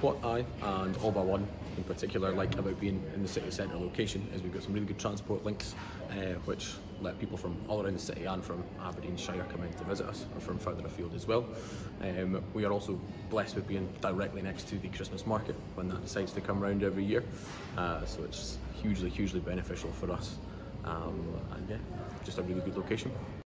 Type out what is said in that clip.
What I and All Bar One in particular like about being in the city centre location is we've got some really good transport links uh, which let people from all around the city and from Aberdeenshire come in to visit us or from further afield as well. Um, we are also blessed with being directly next to the Christmas market when that decides to come round every year uh, so it's hugely hugely beneficial for us um, and yeah just a really good location.